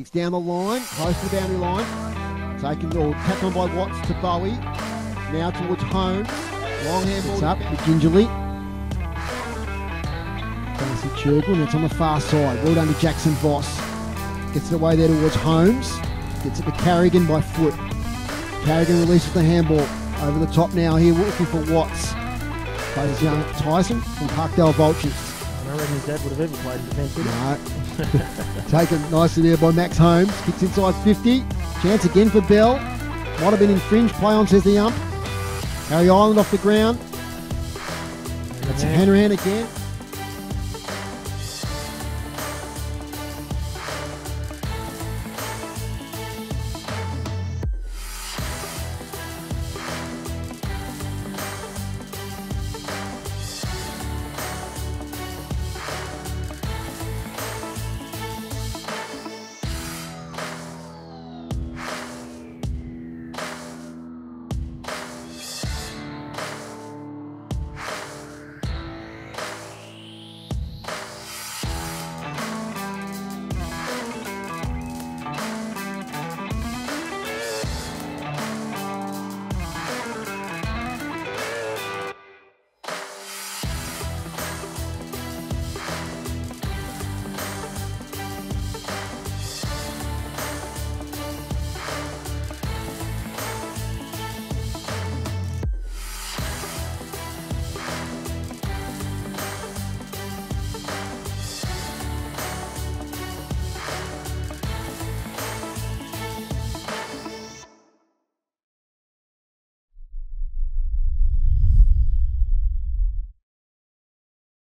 Kicks down the line, close to the boundary line. Taken or on by Watts to Bowie. Now towards home. Long handball. Up Gingerly. Fancy Churgwin. It's on the far side. Well done to Jackson Voss. Gets it away there towards Holmes. Gets it to Carrigan by foot. Carrigan releases the handball. Over the top now here, looking for Watts. Plays young Tyson from Parkdale Vultures. I don't reckon his dad would have ever played defence. would? No. Taken nicely there by Max Holmes. Kicks inside 50. Chance again for Bell. Might have been infringed. Play on, says the ump. Harry Island off the ground. That's a Hanrahan again.